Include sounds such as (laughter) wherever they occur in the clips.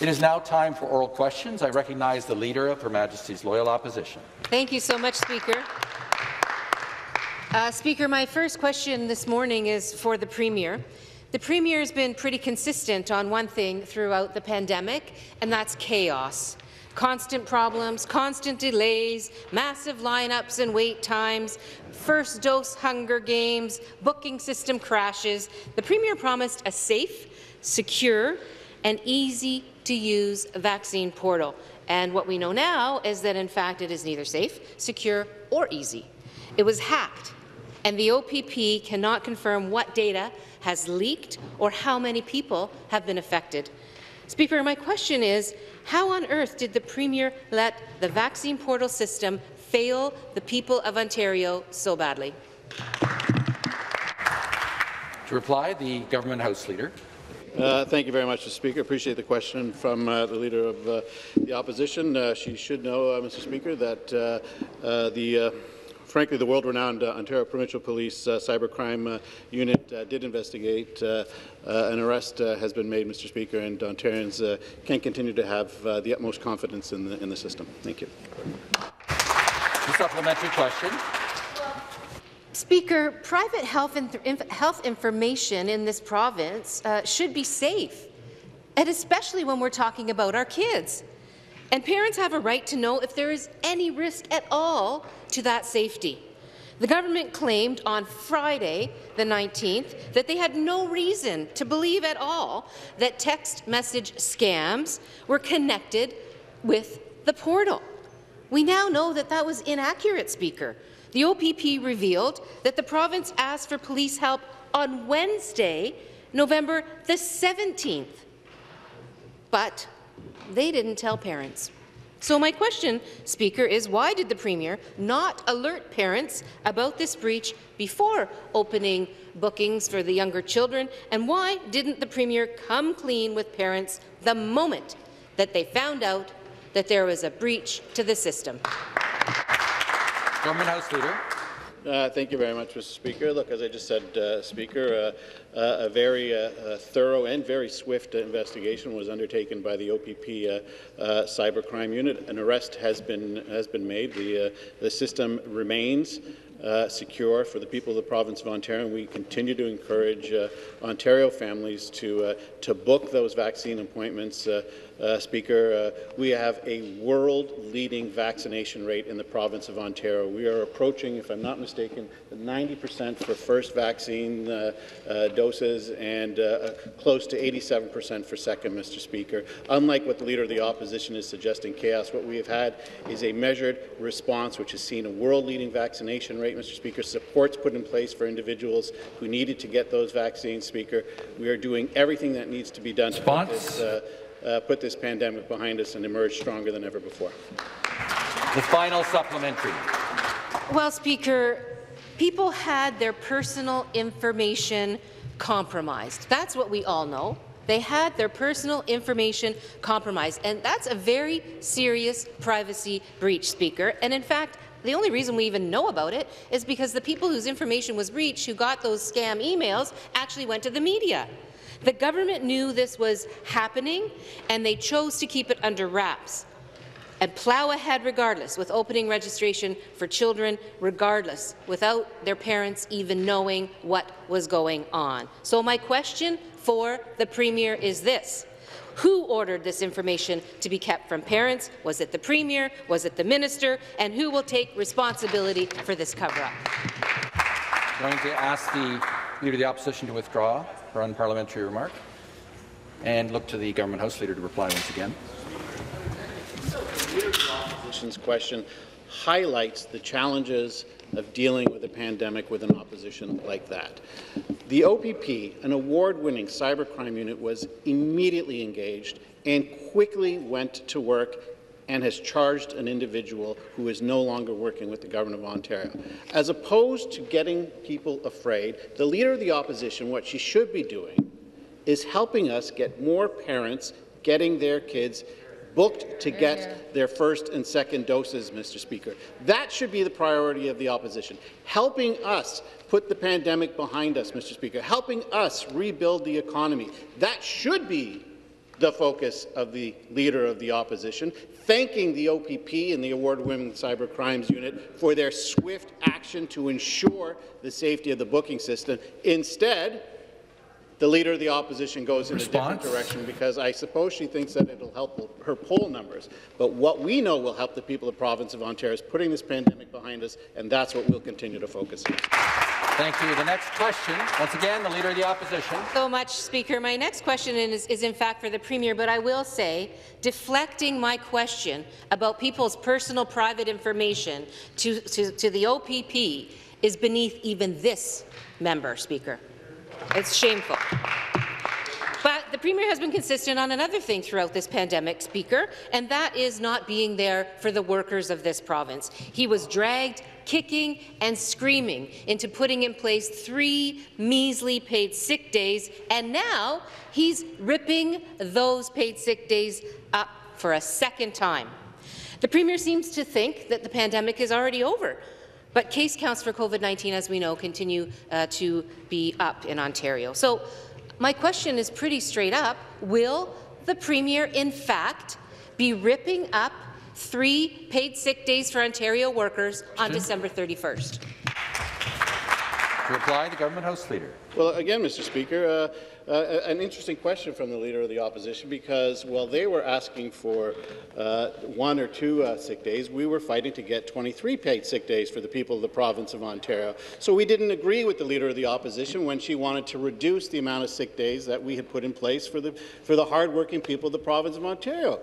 It is now time for oral questions. I recognize the Leader of Her Majesty's Loyal Opposition. Thank you so much, Speaker. Uh, Speaker, my first question this morning is for the Premier. The Premier has been pretty consistent on one thing throughout the pandemic, and that's chaos. Constant problems, constant delays, massive lineups and wait times, first dose hunger games, booking system crashes. The Premier promised a safe, secure, and easy to use vaccine portal. And what we know now is that, in fact, it is neither safe, secure, or easy. It was hacked, and the OPP cannot confirm what data has leaked or how many people have been affected. Speaker, my question is, how on earth did the Premier let the vaccine portal system fail the people of Ontario so badly? To reply, the Government House Leader. Uh, thank you very much, Mr. Speaker. Appreciate the question from uh, the Leader of uh, the Opposition. Uh, she should know, uh, Mr. Speaker, that uh, the frankly, the world-renowned uh, Ontario Provincial Police uh, Cybercrime uh, Unit did investigate. an arrest has been made, Mr. Speaker, and Ontarians can continue to have the utmost confidence in the, in the system. Thank you. The supplementary question. Speaker, private health, inf health information in this province uh, should be safe, and especially when we're talking about our kids. And parents have a right to know if there is any risk at all to that safety. The government claimed on Friday, the 19th, that they had no reason to believe at all that text message scams were connected with the portal. We now know that that was inaccurate, Speaker. The OPP revealed that the province asked for police help on Wednesday, November the 17th. But they didn't tell parents. So my question, Speaker, is why did the Premier not alert parents about this breach before opening bookings for the younger children, and why didn't the Premier come clean with parents the moment that they found out that there was a breach to the system? Government House Leader. Uh, thank you very much, Mr. Speaker. Look, as I just said, uh, Speaker, uh, uh a very uh, uh, thorough and very swift investigation was undertaken by the OPP Cybercrime Unit. An arrest has been has been made. The the system remains uh, secure for the people of the province of Ontario. And we continue to encourage uh, Ontario families to, uh, to book those vaccine appointments. Uh, uh, Speaker, uh, we have a world-leading vaccination rate in the province of Ontario. We are approaching, if I'm not mistaken, 90% for first vaccine doses and close to 87% for second, Mr. Speaker. Unlike what the Leader of the Opposition is suggesting chaos, what we have had is a measured response which has seen a world-leading vaccination rate Mr. Speaker, supports put in place for individuals who needed to get those vaccines, Speaker. We are doing everything that needs to be done to put this, uh, uh, put this pandemic behind us and emerge stronger than ever before. The final supplementary. Well, Speaker, people had their personal information compromised. That's what we all know. They had their personal information compromised, and that's a very serious privacy breach, Speaker. And in fact, the only reason we even know about it is because the people whose information was breached, who got those scam emails, actually went to the media. The government knew this was happening, and they chose to keep it under wraps and plow ahead regardless with opening registration for children regardless, without their parents even knowing what was going on. So my question for the Premier is this. Who ordered this information to be kept from parents? Was it the Premier? Was it the Minister? And who will take responsibility for this cover-up? I'm going to ask the Leader of the Opposition to withdraw unparliamentary remark and look to the Government House Leader to reply once again. Opposition's question highlights the challenges of dealing with a pandemic with an opposition like that. The OPP, an award-winning cybercrime unit, was immediately engaged and quickly went to work and has charged an individual who is no longer working with the Government of Ontario. As opposed to getting people afraid, the Leader of the Opposition, what she should be doing, is helping us get more parents getting their kids booked to get their first and second doses, Mr. Speaker. That should be the priority of the opposition, helping us put the pandemic behind us, Mr. Speaker, helping us rebuild the economy. That should be the focus of the Leader of the Opposition, thanking the OPP and the award-winning Cyber Crimes Unit for their swift action to ensure the safety of the booking system. Instead, the Leader of the Opposition goes in Response? a different direction because I suppose she thinks that it'll help her poll numbers. But what we know will help the people of the province of Ontario is putting this pandemic behind us, and that's what we'll continue to focus on. Thank you. The next question, once again, the Leader of the Opposition. so much, Speaker. My next question is, is, in fact for the Premier, but I will say, deflecting my question about people's personal private information to, to, to the OPP is beneath even this member, Speaker. It's shameful. But the Premier has been consistent on another thing throughout this pandemic, Speaker, and that is not being there for the workers of this province. He was dragged kicking and screaming into putting in place three measly paid sick days, and now he's ripping those paid sick days up for a second time. The Premier seems to think that the pandemic is already over, but case counts for COVID-19, as we know, continue uh, to be up in Ontario. So my question is pretty straight up. Will the Premier, in fact, be ripping up three paid sick days for Ontario workers on December 31st? To reply, the Government House Leader. Well, again, Mr. Speaker, uh, uh, an interesting question from the Leader of the Opposition because while they were asking for uh, one or two uh, sick days, we were fighting to get 23 paid sick days for the people of the province of Ontario. So we didn't agree with the Leader of the Opposition when she wanted to reduce the amount of sick days that we had put in place for the, for the hardworking people of the province of Ontario.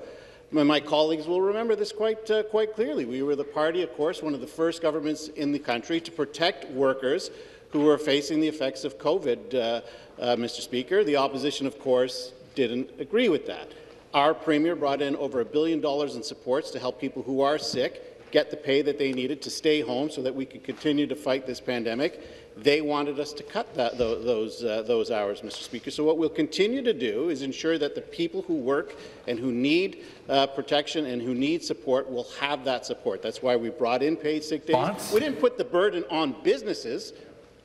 My colleagues will remember this quite, uh, quite clearly. We were the party, of course, one of the first governments in the country to protect workers who were facing the effects of COVID, uh, uh, Mr. Speaker. The opposition, of course, didn't agree with that. Our Premier brought in over a billion dollars in supports to help people who are sick get the pay that they needed to stay home so that we could continue to fight this pandemic. They wanted us to cut that, those, uh, those hours, Mr. Speaker. So what we'll continue to do is ensure that the people who work and who need uh, protection and who need support will have that support. That's why we brought in paid sick days. Bonds? We didn't put the burden on businesses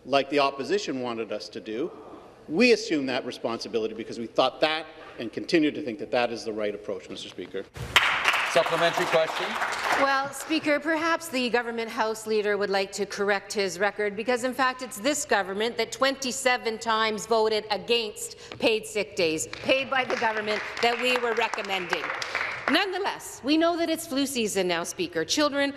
like the opposition wanted us to do. We assume that responsibility because we thought that and continue to think that that is the right approach, Mr. Speaker. Supplementary question. Well, Speaker, perhaps the government House Leader would like to correct his record because, in fact, it's this government that 27 times voted against paid sick days, paid by the government, that we were recommending. Nonetheless, we know that it's flu season now, Speaker. Children,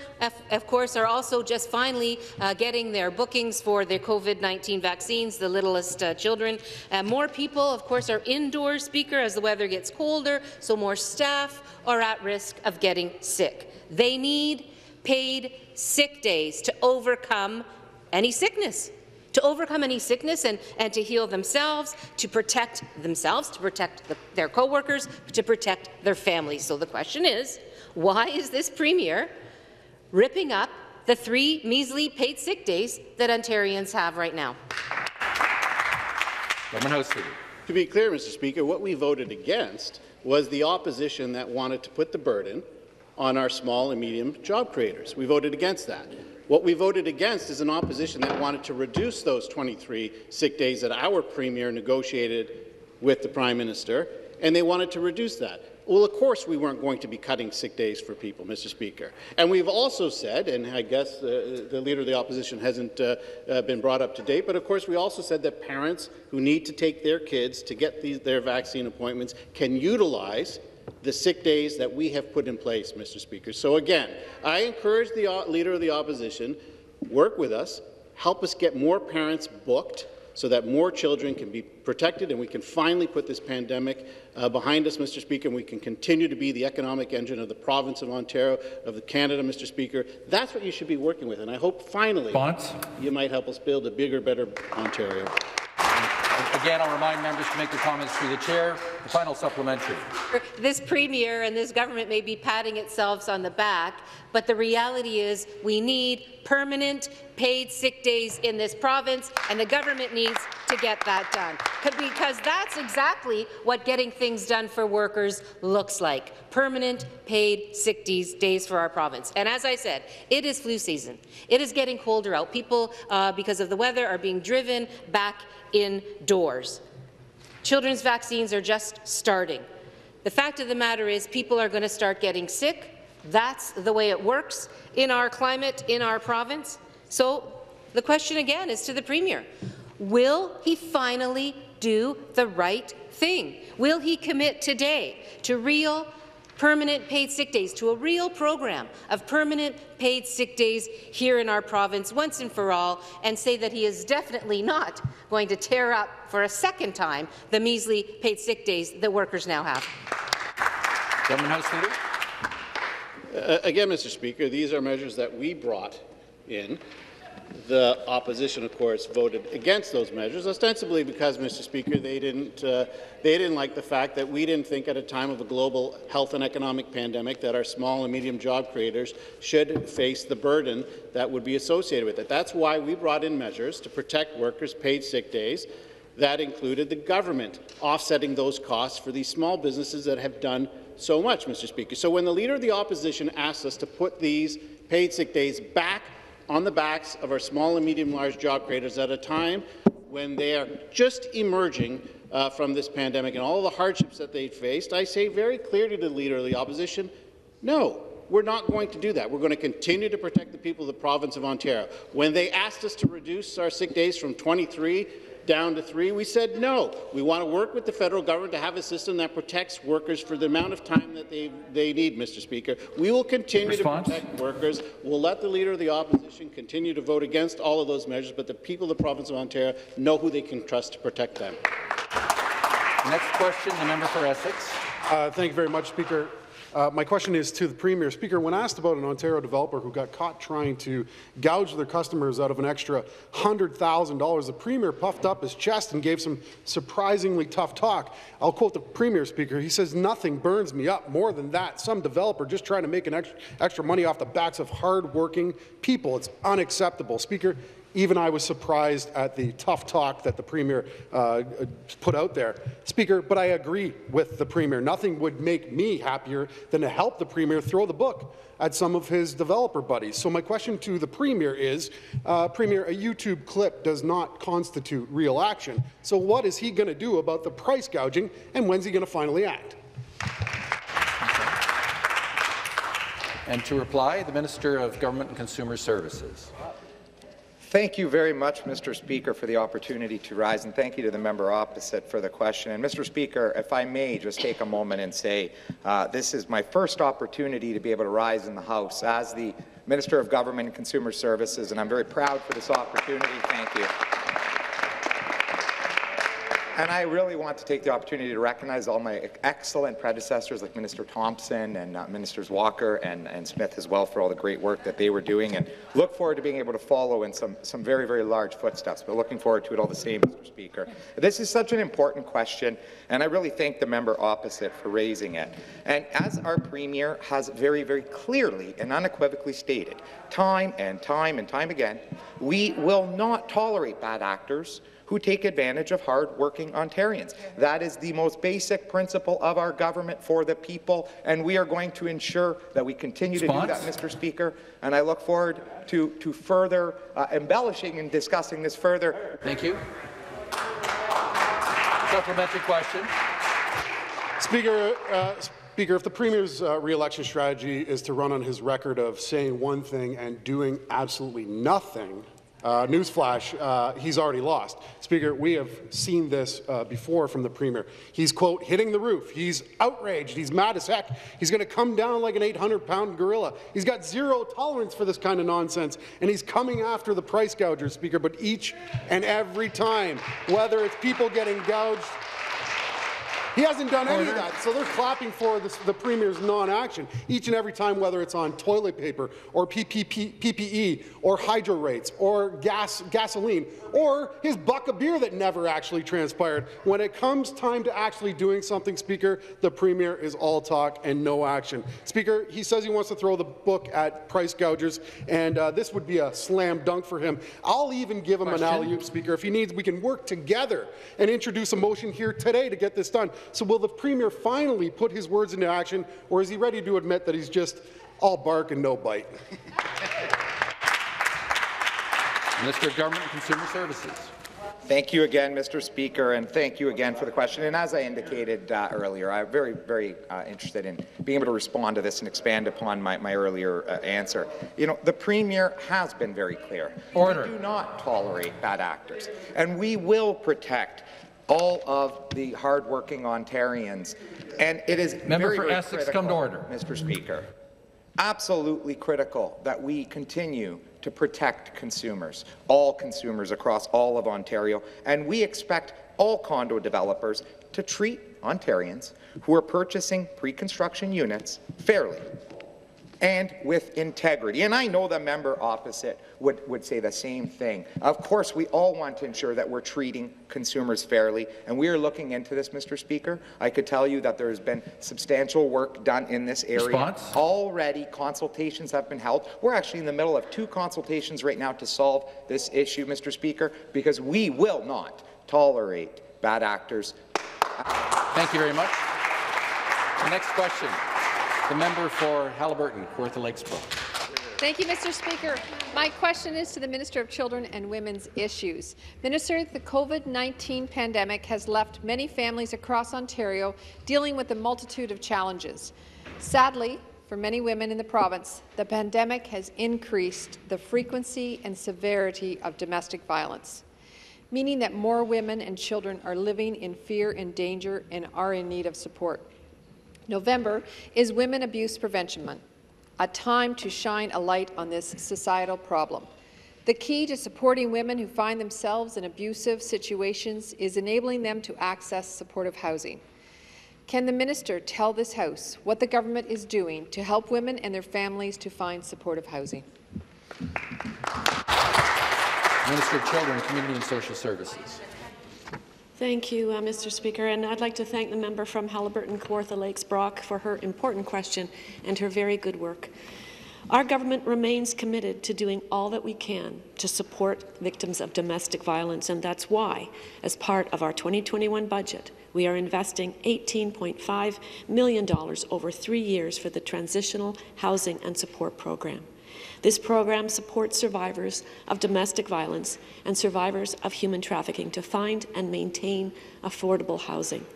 of course, are also just finally uh, getting their bookings for their COVID-19 vaccines, the littlest uh, children. Uh, more people, of course, are indoors, Speaker, as the weather gets colder, so more staff are at risk of getting sick. They need paid sick days to overcome any sickness to overcome any sickness and, and to heal themselves, to protect themselves, to protect the, their coworkers, to protect their families. So the question is, why is this Premier ripping up the three measly paid sick days that Ontarians have right now? Government House Leader. To be clear, Mr. Speaker, what we voted against was the opposition that wanted to put the burden on our small and medium job creators. We voted against that. What we voted against is an opposition that wanted to reduce those 23 sick days that our Premier negotiated with the Prime Minister, and they wanted to reduce that. Well, of course we weren't going to be cutting sick days for people, Mr. Speaker. And we've also said, and I guess uh, the Leader of the Opposition hasn't uh, uh, been brought up to date, but of course we also said that parents who need to take their kids to get these, their vaccine appointments can utilize the sick days that we have put in place, Mr. Speaker. So again, I encourage the Leader of the Opposition, work with us, help us get more parents booked so that more children can be protected and we can finally put this pandemic uh, behind us, Mr. Speaker, and we can continue to be the economic engine of the province of Ontario, of Canada, Mr. Speaker. That's what you should be working with, and I hope finally Bonds? you might help us build a bigger, better Ontario. Again, I'll remind members to make their comments through the chair. The final supplementary. This Premier and this government may be patting itself on the back, but the reality is we need permanent paid sick days in this province, and the government needs to get that done. Because that's exactly what getting things done for workers looks like, permanent paid sick days for our province. And as I said, it is flu season. It is getting colder out. People, uh, because of the weather, are being driven back indoors. Children's vaccines are just starting. The fact of the matter is people are going to start getting sick. That's the way it works in our climate, in our province. So the question again is to the Premier. Will he finally do the right thing? Will he commit today to real permanent paid sick days, to a real program of permanent paid sick days here in our province once and for all, and say that he is definitely not going to tear up for a second time the measly paid sick days that workers now have. Government House Leader. Uh, again, Mr. Speaker, these are measures that we brought in. The opposition, of course, voted against those measures, ostensibly because, Mr. Speaker, they didn't, uh, they didn't like the fact that we didn't think at a time of a global health and economic pandemic that our small and medium job creators should face the burden that would be associated with it. That's why we brought in measures to protect workers' paid sick days, that included the government offsetting those costs for these small businesses that have done so much, Mr. Speaker. So when the Leader of the Opposition asked us to put these paid sick days back on the backs of our small and medium large job creators at a time when they are just emerging uh, from this pandemic and all the hardships that they faced, I say very clearly to the Leader of the Opposition, no, we're not going to do that. We're going to continue to protect the people of the province of Ontario. When they asked us to reduce our sick days from 23 down to three, we said no. We want to work with the federal government to have a system that protects workers for the amount of time that they, they need, Mr. Speaker. We will continue Response? to protect workers. We'll let the Leader of the Opposition continue to vote against all of those measures, but the people of the province of Ontario know who they can trust to protect them. Next question, the member for Essex. Uh, thank you very much, Speaker. Uh, my question is to the Premier. Speaker, when asked about an Ontario developer who got caught trying to gouge their customers out of an extra $100,000, the Premier puffed up his chest and gave some surprisingly tough talk. I'll quote the Premier, Speaker. He says, nothing burns me up more than that. Some developer just trying to make an extra, extra money off the backs of hard-working people. It's unacceptable. Speaker, even I was surprised at the tough talk that the Premier uh, put out there. Speaker, but I agree with the Premier. Nothing would make me happier than to help the Premier throw the book at some of his developer buddies. So my question to the Premier is, uh, Premier, a YouTube clip does not constitute real action. So what is he going to do about the price gouging, and when's he going to finally act? And to reply, the Minister of Government and Consumer Services. Thank you very much, Mr. Speaker, for the opportunity to rise, and thank you to the member opposite for the question. And Mr. Speaker, if I may just take a moment and say uh, this is my first opportunity to be able to rise in the House as the Minister of Government and Consumer Services, and I'm very proud for this opportunity. Thank you. And I really want to take the opportunity to recognize all my excellent predecessors like Minister Thompson and uh, Ministers Walker and, and Smith as well for all the great work that they were doing and look forward to being able to follow in some, some very, very large footsteps, but looking forward to it all the same, Mr. Speaker. This is such an important question, and I really thank the member opposite for raising it. And as our Premier has very, very clearly and unequivocally stated, time and time and time again, we will not tolerate bad actors who take advantage of hard-working Ontarians. That is the most basic principle of our government for the people, and we are going to ensure that we continue Response? to do that, Mr. Speaker, and I look forward to, to further uh, embellishing and discussing this further. Thank you. Supplementary question. Speaker, uh, Speaker, if the Premier's uh, re-election strategy is to run on his record of saying one thing and doing absolutely nothing, uh, newsflash, uh, he's already lost. Speaker, we have seen this uh, before from the Premier. He's, quote, hitting the roof. He's outraged. He's mad as heck. He's going to come down like an 800-pound gorilla. He's got zero tolerance for this kind of nonsense, and he's coming after the price gougers, Speaker, but each and every time, whether it's people getting gouged he hasn't done any of that, so they're clapping for this, the Premier's non-action each and every time, whether it's on toilet paper or PPP, PPE or hydro rates or gas, gasoline or his buck of beer that never actually transpired. When it comes time to actually doing something, Speaker, the Premier is all talk and no action. Speaker, he says he wants to throw the book at price gougers, and uh, this would be a slam dunk for him. I'll even give him Question. an alley-oop, Speaker. If he needs, we can work together and introduce a motion here today to get this done. So will the Premier finally put his words into action, or is he ready to admit that he's just all bark and no bite? Minister of Government and Consumer Services. Thank you again, Mr. Speaker, and thank you again for the question. And as I indicated uh, earlier, I'm very, very uh, interested in being able to respond to this and expand upon my, my earlier uh, answer. You know, the Premier has been very clear. Order. We do not tolerate bad actors, and we will protect all of the hardworking Ontarians. And it is Member very, for very Essex, critical, come to order. Mr. Speaker absolutely critical that we continue to protect consumers, all consumers across all of Ontario, and we expect all condo developers to treat Ontarians who are purchasing pre-construction units fairly and with integrity. And I know the member opposite would, would say the same thing. Of course, we all want to ensure that we're treating consumers fairly, and we are looking into this, Mr. Speaker. I could tell you that there has been substantial work done in this area. Response? Already, consultations have been held. We're actually in the middle of two consultations right now to solve this issue, Mr. Speaker, because we will not tolerate bad actors Thank you very much. The next question, the member for Haliburton, Kawartha Lakes Brock. Thank you, Mr. Speaker. My question is to the Minister of Children and Women's Issues. Minister, the COVID-19 pandemic has left many families across Ontario dealing with a multitude of challenges. Sadly, for many women in the province, the pandemic has increased the frequency and severity of domestic violence, meaning that more women and children are living in fear and danger and are in need of support. November is Women Abuse Prevention Month a time to shine a light on this societal problem. The key to supporting women who find themselves in abusive situations is enabling them to access supportive housing. Can the minister tell this House what the government is doing to help women and their families to find supportive housing? Minister of Children, Community and Social Services. Thank you, uh, Mr. Speaker, and I'd like to thank the member from Haliburton, Kawartha Lakes Brock for her important question and her very good work. Our government remains committed to doing all that we can to support victims of domestic violence, and that's why, as part of our 2021 budget, we are investing $18.5 million over three years for the Transitional Housing and Support Program. This program supports survivors of domestic violence and survivors of human trafficking to find and maintain affordable housing.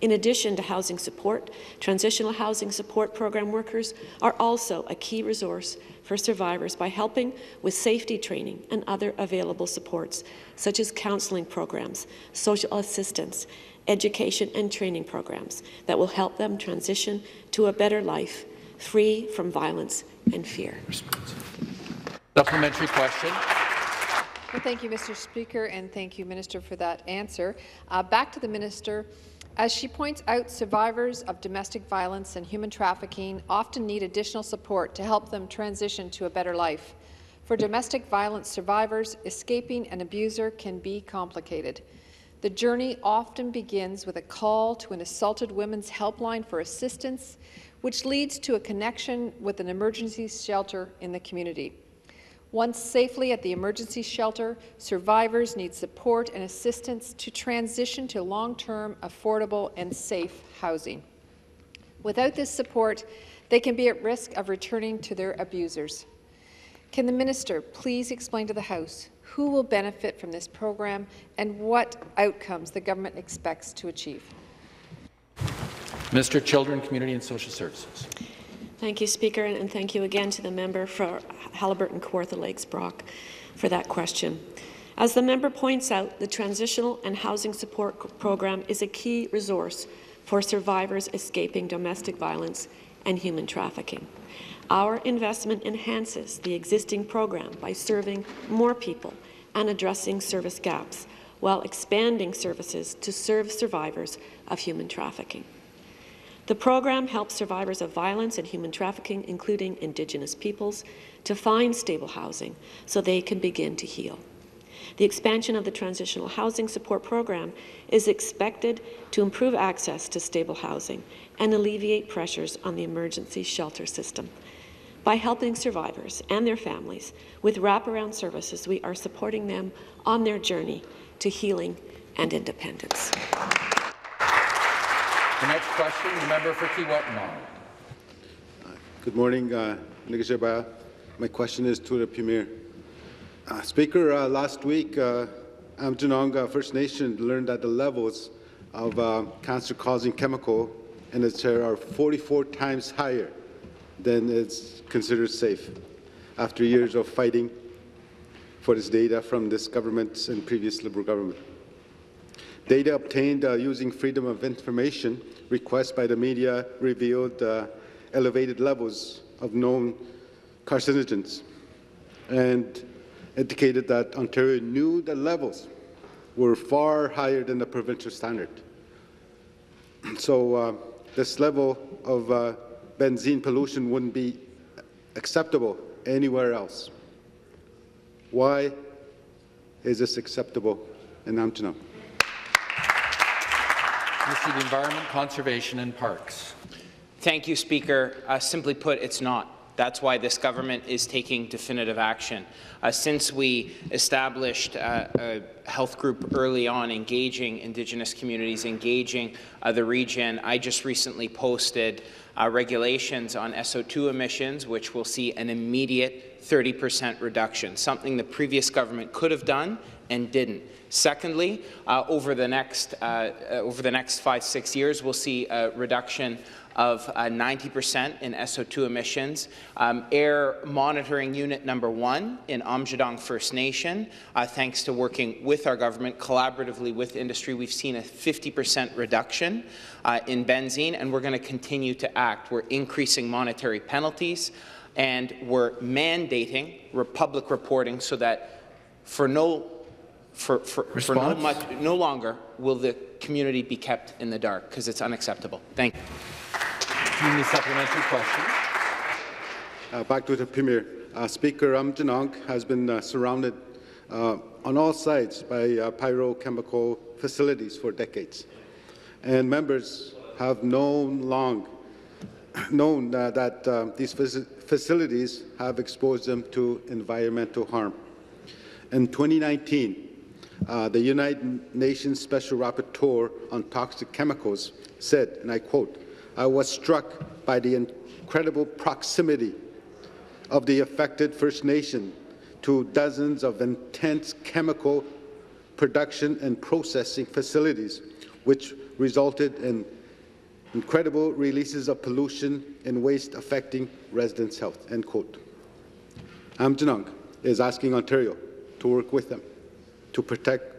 In addition to housing support, Transitional Housing Support Program workers are also a key resource for survivors by helping with safety training and other available supports, such as counselling programs, social assistance, education and training programs that will help them transition to a better life, free from violence and fear. Supplementary question. Well, thank you, Mr. Speaker, and thank you, Minister, for that answer. Uh, back to the Minister. As she points out, survivors of domestic violence and human trafficking often need additional support to help them transition to a better life. For domestic violence survivors, escaping an abuser can be complicated. The journey often begins with a call to an assaulted women's helpline for assistance, which leads to a connection with an emergency shelter in the community. Once safely at the emergency shelter, survivors need support and assistance to transition to long-term, affordable and safe housing. Without this support, they can be at risk of returning to their abusers. Can the minister please explain to the House who will benefit from this program and what outcomes the government expects to achieve? Of Children, Community and Social Services. Thank you, Speaker, and thank you again to the member for Haliburton Kawartha Lakes Brock for that question. As the member points out, the Transitional and Housing Support Program is a key resource for survivors escaping domestic violence and human trafficking. Our investment enhances the existing program by serving more people and addressing service gaps while expanding services to serve survivors of human trafficking. The program helps survivors of violence and human trafficking, including Indigenous peoples, to find stable housing so they can begin to heal. The expansion of the Transitional Housing Support Program is expected to improve access to stable housing and alleviate pressures on the emergency shelter system. By helping survivors and their families with wraparound services, we are supporting them on their journey to healing and independence. The next question, the member for Kiiwetinoong. Good morning, uh, My question is to the Premier. Uh, Speaker, uh, last week uh, Aamjiwnaang uh, First Nation learned that the levels of uh, cancer-causing chemical in its air are 44 times higher than it's considered safe. After years of fighting for this data from this government and previous Liberal government. Data obtained uh, using Freedom of Information requests by the media revealed uh, elevated levels of known carcinogens and indicated that Ontario knew the levels were far higher than the provincial standard. (clears throat) So uh, this level of uh, benzene pollution wouldn't be acceptable anywhere else. Why is this acceptable in Aamjiwnaang? Minister of Environment, Conservation and Parks. Thank you, Speaker. Uh, simply put, it's not. That's why this government is taking definitive action. Uh, since we established uh, a health group early on, engaging Indigenous communities, engaging uh, the region, I just recently posted uh, regulations on SO2 emissions, which will see an immediate 30% reduction, something the previous government could have done and didn't. Secondly, uh, over the next uh, over the next five six years, we'll see a reduction of 90% uh, in SO2 emissions. Um, air monitoring unit number one in Aamjiwnaang First Nation, uh, thanks to working with our government collaboratively with industry, we've seen a 50% reduction uh, in benzene, and we're going to continue to act. We're increasing monetary penalties, and we're mandating public reporting so that for no for, for, for no, much, no longer will the community be kept in the dark because it's unacceptable. Thank you. Supplementary question. Uh, back to the Premier. Uh, Speaker Aamjiwnaang has been uh, surrounded uh, on all sides by uh, petrochemical facilities for decades. And members have known long (clears throat) known uh, that these facilities have exposed them to environmental harm. In 2019, uh, the United Nations Special Rapporteur on Toxic Chemicals said, and I quote, I was struck by the incredible proximity of the affected First Nation to dozens of intense chemical production and processing facilities, which resulted in incredible releases of pollution and waste affecting residents' health, end quote. Aamjiwnaang is asking Ontario to work with them to protect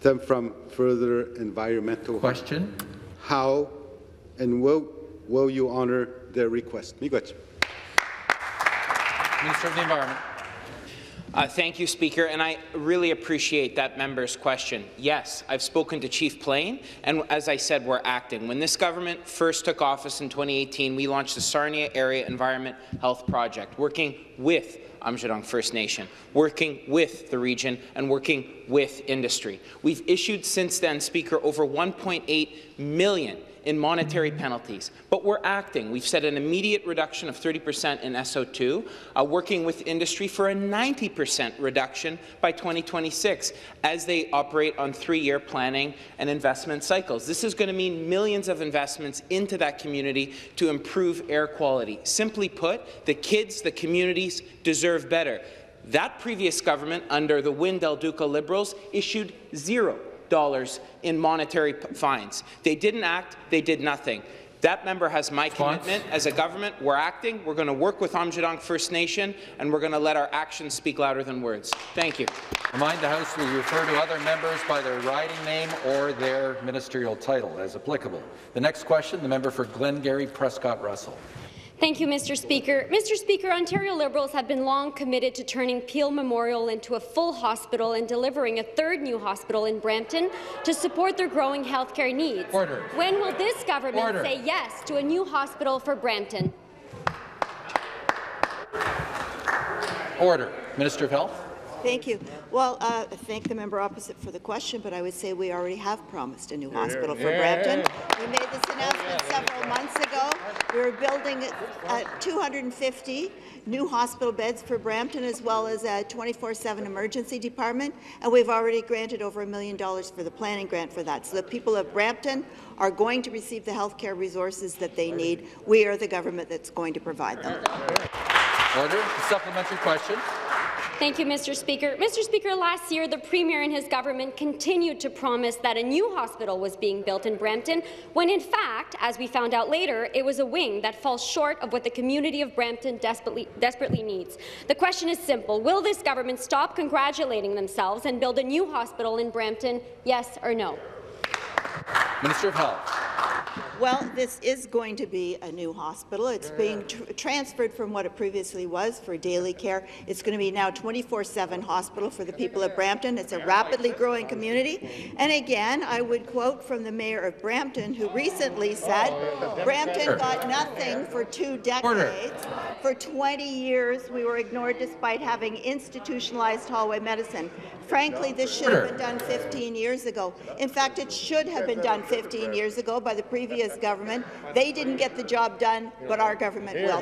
them from further environmental question. How and will, will you honor their request? Miigwech. Minister of the Environment. Uh, thank you, Speaker, and I really appreciate that member's question. Yes, I've spoken to Chief Plain, and as I said, we're acting. When this government first took office in 2018, we launched the Sarnia Area Environment Health Project, working with Aamjiwnaang First Nation, working with the region and working with industry. We've issued since then, Speaker, over 1.8 million in monetary penalties. But we're acting. We've set an immediate reduction of 30% in SO2, uh, working with industry for a 90% reduction by 2026 as they operate on three-year planning and investment cycles. This is going to mean millions of investments into that community to improve air quality. Simply put, the kids, the communities deserve better. That previous government, under the Wynne Del Duca Liberals, issued zero in monetary fines. They didn't act. They did nothing. That member has my Response. commitment. As a government, we're acting. We're going to work with Aamjiwnaang First Nation, and we're going to let our actions speak louder than words. Thank you. Remind the House we refer to other members by their riding name or their ministerial title, as applicable. The next question, the member for Glengarry Prescott Russell. Thank you, Mr. Speaker. Mr. Speaker, Ontario Liberals have been long committed to turning Peel Memorial into a full hospital and delivering a third new hospital in Brampton to support their growing healthcare needs. Order. When will this government Order. say yes to a new hospital for Brampton? Order. Minister of Health. Thank you. Well, uh, thank the member opposite for the question, but I would say we already have promised a new hospital for Brampton. We made this announcement several months ago. We're building uh, 250 new hospital beds for Brampton, as well as a 24-7 emergency department, and we've already granted over a million dollars for the planning grant for that. So the people of Brampton are going to receive the health care resources that they need. We are the government that's going to provide them. Order. Supplementary question. Thank you, Mr. Speaker. Mr. Speaker, last year, the Premier and his government continued to promise that a new hospital was being built in Brampton, when in fact, as we found out later, it was a wing that falls short of what the community of Brampton desperately, desperately needs. The question is simple. Will this government stop congratulating themselves and build a new hospital in Brampton, yes or no? Minister of Health. Well, this is going to be a new hospital. It's being tr transferred from what it previously was for daily care. It's going to be now 24-7 hospital for the people of Brampton. It's a rapidly growing community. And again, I would quote from the mayor of Brampton, who recently said, Brampton got nothing for two decades. For 20 years, we were ignored despite having institutionalized hallway medicine. Frankly, this should have been done 15 years ago. In fact, it should have been done 15 years ago by the previous government. They didn't get the job done, but our government will.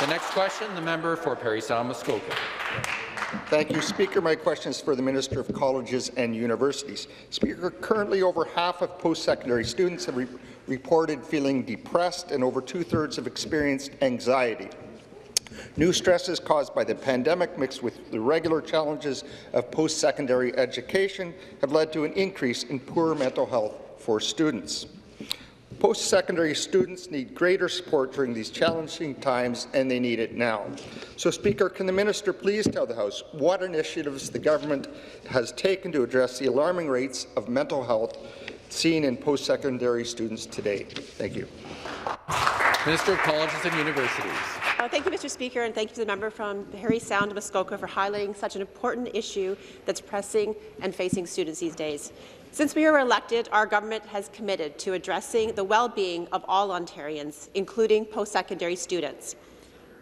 The next question, the member for Parry Sound Muskoka. Thank you, Speaker. My question is for the Minister of Colleges and Universities. Speaker, currently over half of post-secondary students have re reported feeling depressed and over two-thirds have experienced anxiety. New stresses caused by the pandemic mixed with the regular challenges of post-secondary education have led to an increase in poor mental health for students. Post-secondary students need greater support during these challenging times, and they need it now. So, Speaker, can the minister please tell the House what initiatives the government has taken to address the alarming rates of mental health seen in post-secondary students today? Thank you. Minister of Colleges and Universities. Uh, thank you, Mr. Speaker, and thank you to the member from Parry Sound, Muskoka, for highlighting such an important issue that's pressing and facing students these days. Since we were elected, our government has committed to addressing the well-being of all Ontarians, including post-secondary students.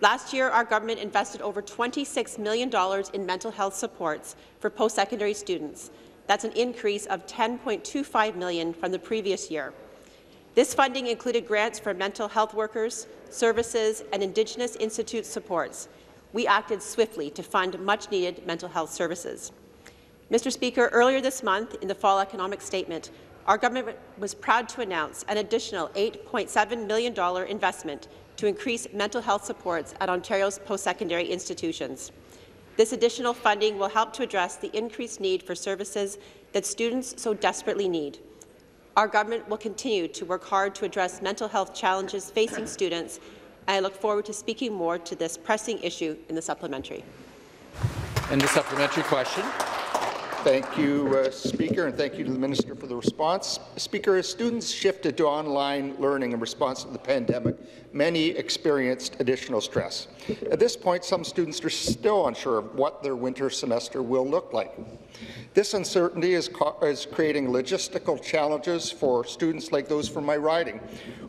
Last year, our government invested over $26 million in mental health supports for post-secondary students. That's an increase of 10.25 million from the previous year. This funding included grants for mental health workers, services, and Indigenous Institute supports. We acted swiftly to fund much-needed mental health services. Mr. Speaker, earlier this month, in the Fall Economic Statement, our government was proud to announce an additional $8.7 million investment to increase mental health supports at Ontario's post-secondary institutions. This additional funding will help to address the increased need for services that students so desperately need. Our government will continue to work hard to address mental health challenges facing students, and I look forward to speaking more to this pressing issue in the supplementary. And the supplementary question. Thank you, uh, Speaker, and thank you to the Minister for the response. Speaker, as students shifted to online learning in response to the pandemic, many experienced additional stress. At this point, some students are still unsure of what their winter semester will look like. This uncertainty is, is, creating logistical challenges for students like those from my riding,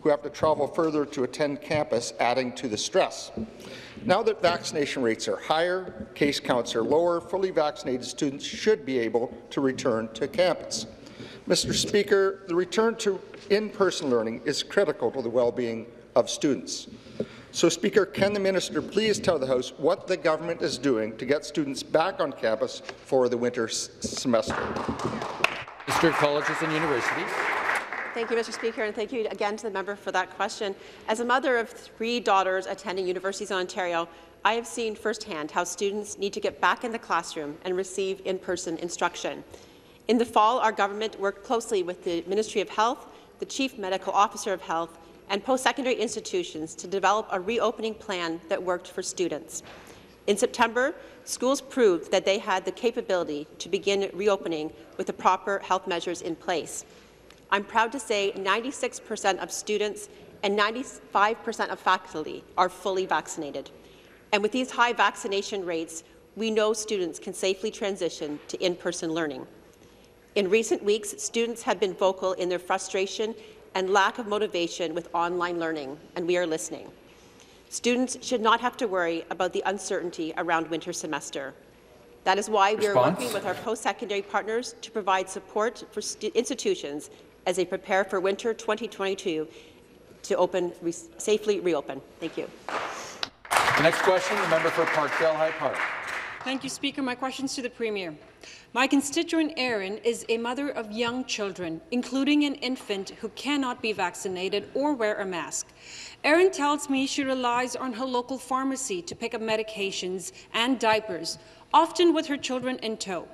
who have to travel further to attend campus, adding to the stress. Now that vaccination rates are higher, case counts are lower, fully vaccinated students should be able to return to campus. Mr. Speaker, the return to in-person learning is critical to the well-being of students. So, Speaker, can the minister please tell the House what the government is doing to get students back on campus for the winter semester? Mr. Colleges and Universities. Thank you, Mr. Speaker, and thank you again to the member for that question. As a mother of three daughters attending universities in Ontario, I have seen firsthand how students need to get back in the classroom and receive in-person instruction. In the fall, our government worked closely with the Ministry of Health, the Chief Medical Officer of Health, and post-secondary institutions to develop a reopening plan that worked for students. In September, schools proved that they had the capability to begin reopening with the proper health measures in place. I'm proud to say 96% of students and 95% of faculty are fully vaccinated. And with these high vaccination rates, we know students can safely transition to in-person learning. In recent weeks, students have been vocal in their frustration and lack of motivation with online learning, and we are listening. Students should not have to worry about the uncertainty around winter semester. That is why we are working with our post-secondary partners to provide support for institutions as they prepare for winter 2022 to open re safely reopen. Thank you. The next question, the member for Parkdale High Park. Thank you, Speaker. My questions to the Premier. My constituent Erin is a mother of young children, including an infant who cannot be vaccinated or wear a mask. Erin tells me she relies on her local pharmacy to pick up medications and diapers, often with her children in tow.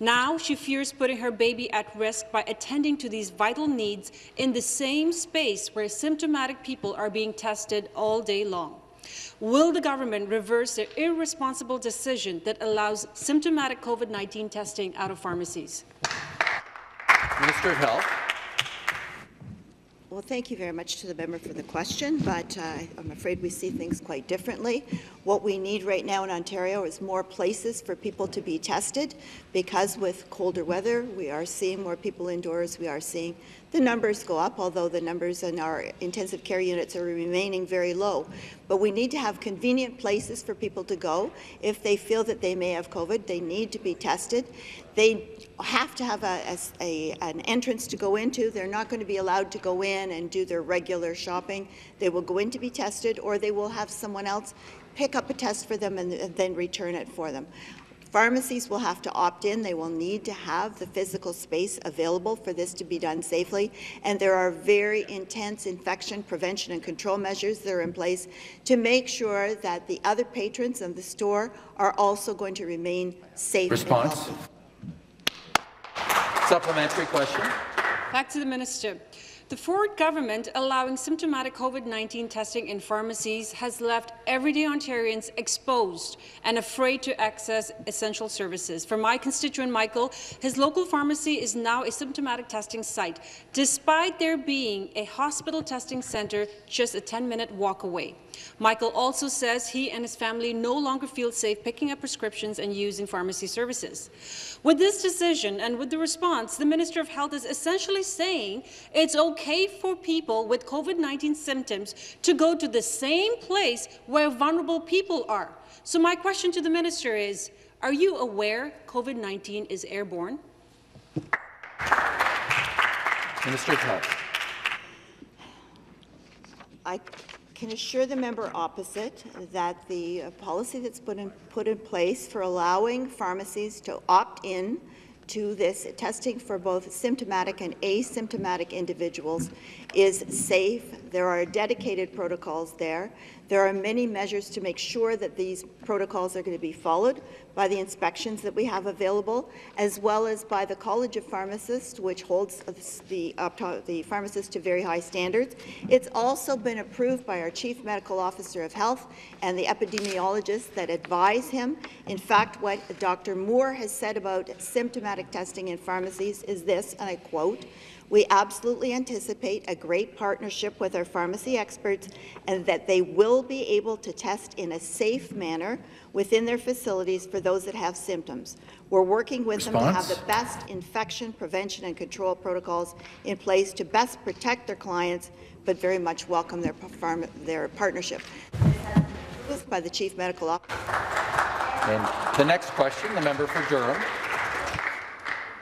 Now she fears putting her baby at risk by attending to these vital needs in the same space where symptomatic people are being tested all day long. Will the government reverse their irresponsible decision that allows symptomatic COVID-19 testing out of pharmacies? Minister of Health. Well, thank you very much to the member for the question, but uh, I'm afraid we see things quite differently. What we need right now in Ontario is more places for people to be tested because with colder weather, we are seeing more people indoors. We are seeing the numbers go up, although the numbers in our intensive care units are remaining very low. But we need to have convenient places for people to go. If they feel that they may have COVID, they need to be tested. They have to have a, a, an entrance to go into. They're not going to be allowed to go in and do their regular shopping. They will go in to be tested, or they will have someone else pick up a test for them and, and then return it for them. Pharmacies will have to opt in. They will need to have the physical space available for this to be done safely. And there are very intense infection prevention and control measures that are in place to make sure that the other patrons of the store are also going to remain safe. Response. Supplementary question. Back to the minister. The Ford government allowing symptomatic COVID-19 testing in pharmacies has left everyday Ontarians exposed and afraid to access essential services. For my constituent Michael, his local pharmacy is now a symptomatic testing site, despite there being a hospital testing centre just a 10-minute walk away. Michael also says he and his family no longer feel safe picking up prescriptions and using pharmacy services. With this decision and with the response, the Minister of Health is essentially saying it's okay for people with COVID-19 symptoms to go to the same place where vulnerable people are. So my question to the Minister is, are you aware COVID-19 is airborne? Minister of Health. I can assure the member opposite that the policy that's put in, put in place for allowing pharmacies to opt in to this testing for both symptomatic and asymptomatic individuals is safe. There are dedicated protocols there. There are many measures to make sure that these protocols are going to be followed by the inspections that we have available, as well as by the College of Pharmacists, which holds the, the pharmacists to very high standards. It's also been approved by our Chief Medical Officer of Health and the epidemiologists that advise him. In fact, what Dr. Moore has said about symptomatic testing in pharmacies is this, and I quote, we absolutely anticipate a great partnership with our pharmacy experts and that they will be able to test in a safe manner within their facilities for those that have symptoms. We're working with Response? them to have the best infection prevention and control protocols in place to best protect their clients, but very much welcome their, their partnership. By the Chief Medical Officer. And the next question, the member for Durham.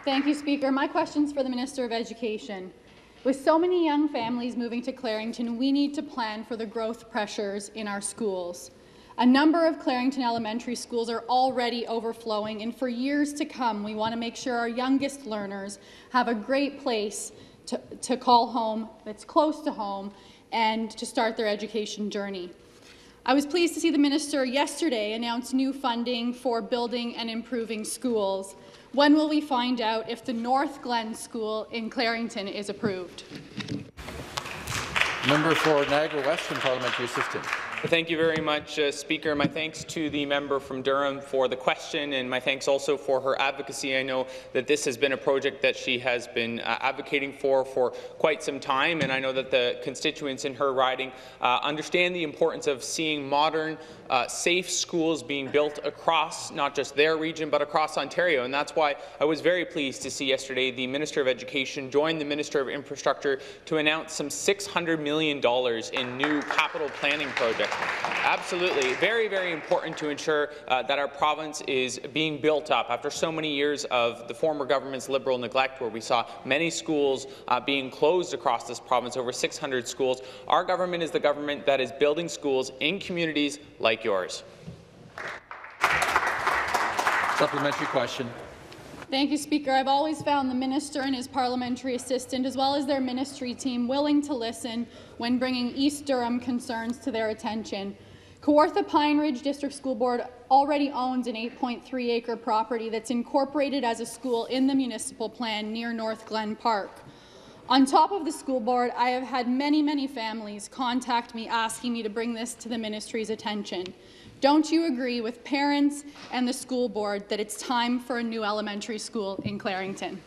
Thank you, Speaker. My question's for the Minister of Education. With so many young families moving to Clarington, we need to plan for the growth pressures in our schools. A number of Clarington elementary schools are already overflowing, and for years to come, we want to make sure our youngest learners have a great place to, to call home that's close to home and to start their education journey. I was pleased to see the minister yesterday announce new funding for building and improving schools. When will we find out if the North Glen School in Clarington is approved? Member for Niagara Western Parliamentary Assistant. Thank you very much, uh, Speaker. My thanks to the member from Durham for the question, and my thanks also for her advocacy. I know that this has been a project that she has been uh, advocating for for quite some time, and I know that the constituents in her riding uh, understand the importance of seeing modern, uh, safe schools being built across not just their region, but across Ontario. And that's why I was very pleased to see yesterday the Minister of Education join the Minister of Infrastructure to announce some $600 million in new capital planning projects. Absolutely. Very, very important to ensure uh, that our province is being built up after so many years of the former government's Liberal neglect, where we saw many schools uh, being closed across this province, over 600 schools. Our government is the government that is building schools in communities like yours. Supplementary question. Thank you, Speaker. I've always found the minister and his parliamentary assistant, as well as their ministry team, willing to listen when bringing East Durham concerns to their attention. Kawartha Pine Ridge District School Board already owns an 8.3 acre property that's incorporated as a school in the municipal plan near North Glen Park. On top of the school board, I have had many, many families contact me asking me to bring this to the ministry's attention. Don't you agree with parents and the school board that it's time for a new elementary school in Clarington?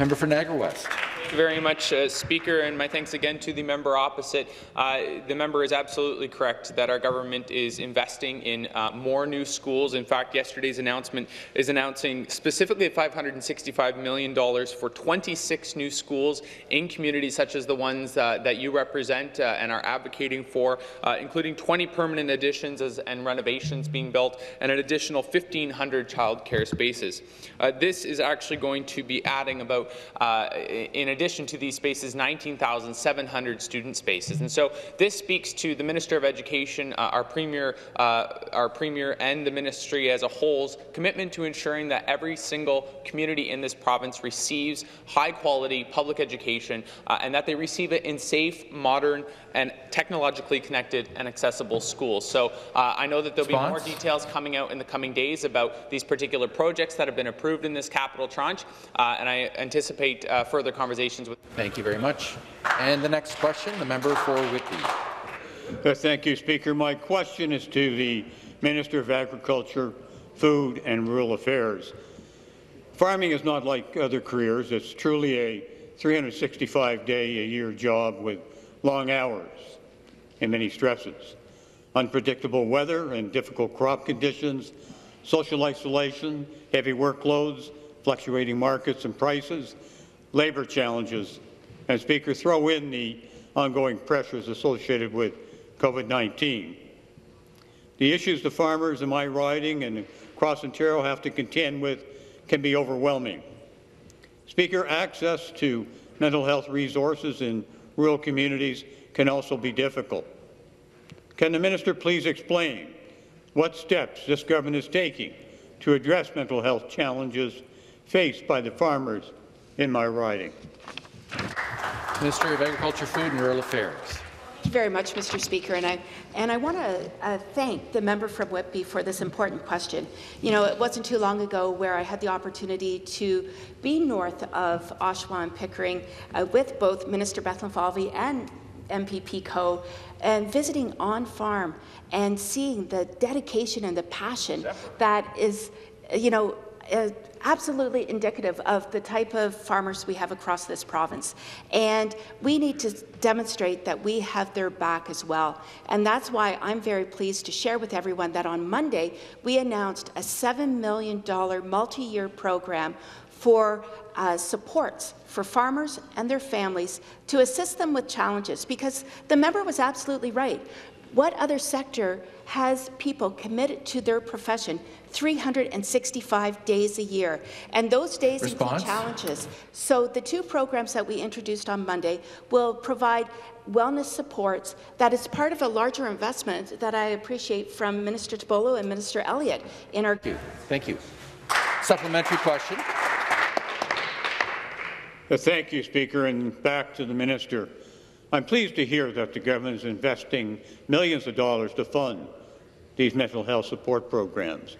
Member for Niagara West. Thank you very much, uh, Speaker, and my thanks again to the member opposite. Uh, the member is absolutely correct that our government is investing in uh, more new schools. In fact, yesterday's announcement is announcing specifically $565 million for 26 new schools in communities such as the ones uh, that you represent uh, and are advocating for, uh, including 20 permanent additions and renovations being built and an additional 1,500 childcare spaces. this is actually going to be adding about, in addition to these spaces, 19,700 student spaces. And so this speaks to the Minister of Education, uh, our Premier, uh, our Premier and the Ministry as a whole's commitment to ensuring that every single community in this province receives high-quality public education uh, and that they receive it in safe, modern, and technologically connected and accessible schools. So uh, I know that there'll Response? be more details coming out in the coming days about these particular projects that have been approved in this capital tranche, uh, and I anticipate uh, further conversations with. Thank you very much. And the next question, the member for Whitby. Uh, thank you, Speaker. My question is to the Minister of Agriculture, Food and Rural Affairs. Farming is not like other careers. It's truly a 365-day-a-year job with long hours and many stresses, unpredictable weather and difficult crop conditions, social isolation, heavy workloads, fluctuating markets and prices, labour challenges, and Speaker, throw in the ongoing pressures associated with COVID-19. The issues the farmers in my riding and across Ontario have to contend with can be overwhelming. Speaker, access to mental health resources in rural communities can also be difficult. Can the minister please explain what steps this government is taking to address mental health challenges faced by the farmers in my riding? Minister of Agriculture, Food and Rural Affairs. Thank you very much, Mr. Speaker, and I and I want to uh, thank the member from Whitby for this important question. You know, it wasn't too long ago where I had the opportunity to be north of Oshawa and Pickering uh, with both Minister Bethlenfalvy and MPP Coe and visiting on farm and seeing the dedication and the passion that is, you know, uh, absolutely indicative of the type of farmers we have across this province. And we need to demonstrate that we have their back as well. And that's why I'm very pleased to share with everyone that on Monday, we announced a $7 million multi-year program for uh, supports for farmers and their families to assist them with challenges because the member was absolutely right. What other sector has people committed to their profession 365 days a year. And those days Response? include challenges. So the two programs that we introduced on Monday will provide wellness supports that is part of a larger investment that I appreciate from Minister Tibollo and Minister Elliott in our... Thank you. Thank you. Supplementary question. Uh, thank you, Speaker, and back to the Minister. I'm pleased to hear that the government is investing millions of dollars to fund these mental health support programs.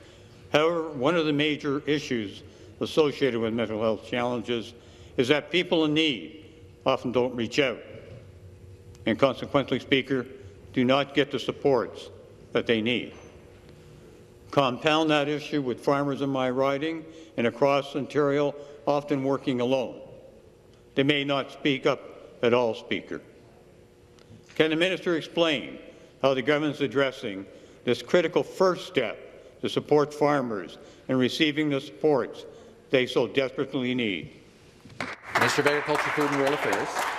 However, one of the major issues associated with mental health challenges is that people in need often don't reach out and consequently, Speaker, do not get the supports that they need. Compound that issue with farmers in my riding and across Ontario often working alone. They may not speak up at all, Speaker. Can the minister explain how the government is addressing this critical first step to support farmers in receiving the supports they so desperately need. Minister of Agriculture, Food and Rural Affairs.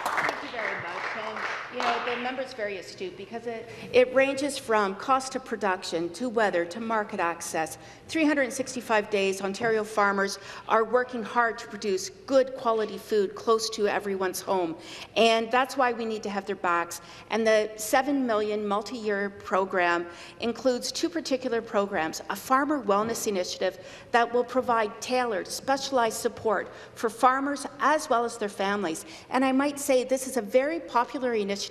You know, the very astute because it, it ranges from cost of production to weather to market access. 365 days, Ontario farmers are working hard to produce good quality food close to everyone's home. And that's why we need to have their backs. And the 7 million multi-year program includes two particular programs, a farmer wellness initiative that will provide tailored, specialized support for farmers as well as their families. And I might say this is a very popular initiative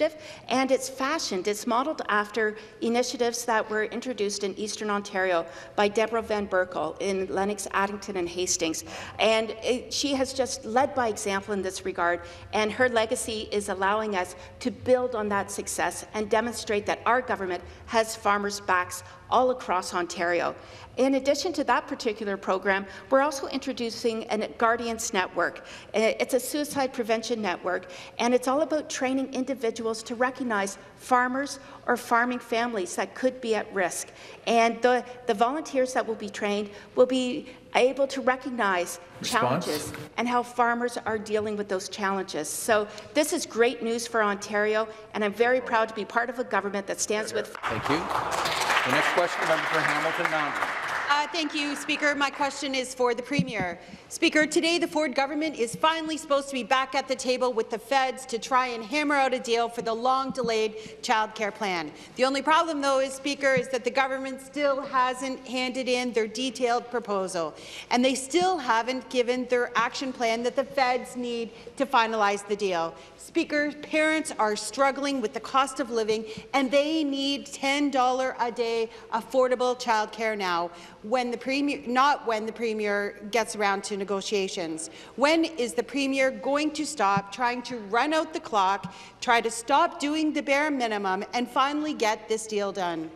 and it's fashioned, it's modeled after initiatives that were introduced in Eastern Ontario by Deborah Van Berkel in Lennox, Addington and Hastings. And it, she has just led by example in this regard and her legacy is allowing us to build on that success and demonstrate that our government has farmers' backs all across Ontario. In addition to that particular program, we're also introducing a Guardians Network. Eh, it's a suicide prevention network, and it's all about training individuals to recognize farmers or farming families that could be at risk. And the, the volunteers that will be trained will be able to recognize Response? challenges and how farmers are dealing with those challenges. So this is great news for Ontario, and I'm very proud to be part of a government that stands with Thank you. The next question, member for Hamilton Mountain. Thank you, Speaker. My question is for the Premier. Speaker, today the Ford government is finally supposed to be back at the table with the feds to try and hammer out a deal for the long-delayed child care plan. The only problem, though, is, Speaker, is that the government still hasn't handed in their detailed proposal, and they still haven't given their action plan that the feds need to finalize the deal. Speaker, parents are struggling with the cost of living, and they need $10 a day affordable child care now, when the premier, not when the Premier gets around to negotiations. When is the Premier going to stop trying to run out the clock, try to stop doing the bare minimum, and finally get this deal done?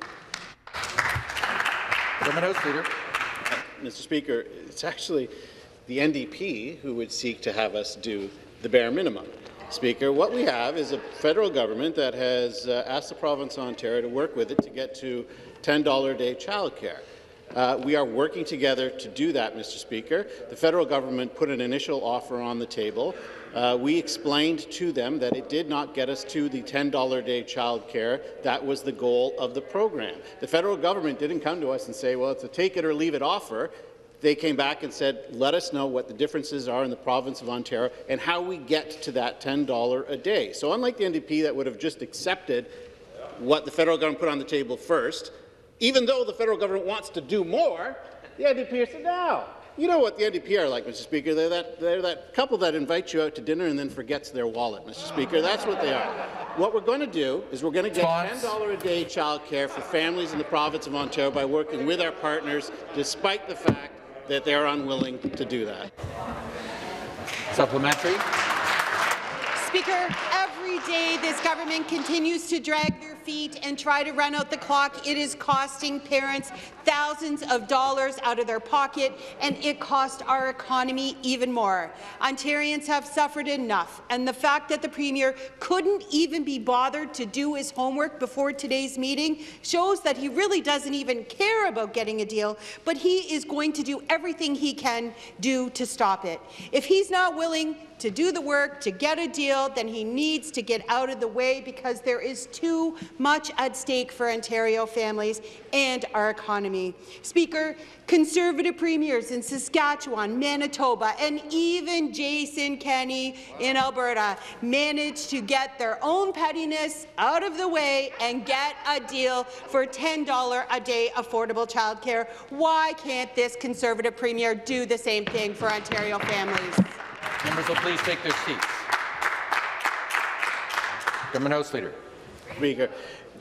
Government House Leader. Mr. Speaker, it's actually the NDP who would seek to have us do the bare minimum. Speaker, what we have is a federal government that has uh, asked the province of Ontario to work with it to get to $10 a day childcare. Uh, we are working together to do that, Mr. Speaker. The federal government put an initial offer on the table. Uh, we explained to them that it did not get us to the $10 a day childcare. That was the goal of the program. The federal government didn't come to us and say, well, it's a take it or leave it offer they came back and said, let us know what the differences are in the province of Ontario and how we get to that $10 a day. So unlike the NDP that would have just accepted what the federal government put on the table first, even though the federal government wants to do more, the NDP said, no. You know what the NDP are like, Mr. Speaker. They're that, they're that couple that invites you out to dinner and then forgets their wallet, Mr. Speaker. That's what they are. What we're going to do is we're going to get $10 a day child care for families in the province of Ontario by working with our partners, despite the fact that they're unwilling to do that. Supplementary. Speaker, every day this government continues to drag their feet and try to run out the clock. It is costing parents thousands of dollars out of their pocket, and it costs our economy even more. Ontarians have suffered enough, and the fact that the Premier couldn't even be bothered to do his homework before today's meeting shows that he really doesn't even care about getting a deal, but he is going to do everything he can do to stop it. If he's not willing to do the work, to get a deal, then he needs to get out of the way because there is too much at stake for Ontario families and our economy. Speaker, Conservative premiers in Saskatchewan, Manitoba, and even Jason Kenney in Alberta managed to get their own pettiness out of the way and get a deal for $10 a day affordable childcare. Why can't this Conservative premier do the same thing for Ontario families? Members will please take their seats. Government House Leader. Speaker,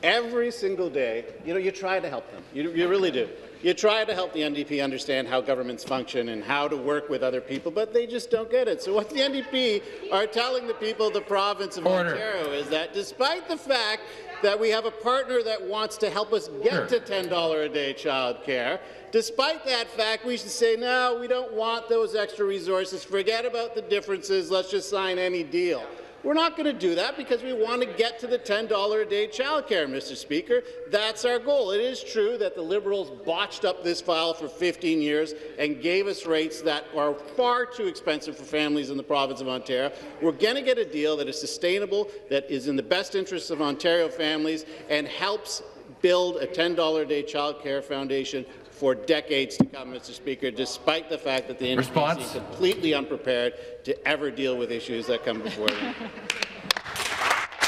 every single day, you know, you try to help them. You, you really do. You try to help the NDP understand how governments function and how to work with other people, but they just don't get it. So what the NDP are telling the people of the province of Order. Ontario is that despite the fact that we have a partner that wants to help us get to $10 a day childcare. despite that fact, we should say, no, we don't want those extra resources. Forget about the differences. Let's just sign any deal. We're not going to do that because we want to get to the $10 a day childcare, Mr. Speaker. That's our goal. It is true that the Liberals botched up this file for 15 years and gave us rates that are far too expensive for families in the province of Ontario. We're going to get a deal that is sustainable, that is in the best interests of Ontario families, and helps build a $10 a day childcare foundation for decades to come, Mr. Speaker, despite the fact that the NDP Response? is completely unprepared to ever deal with issues that come before them. (laughs)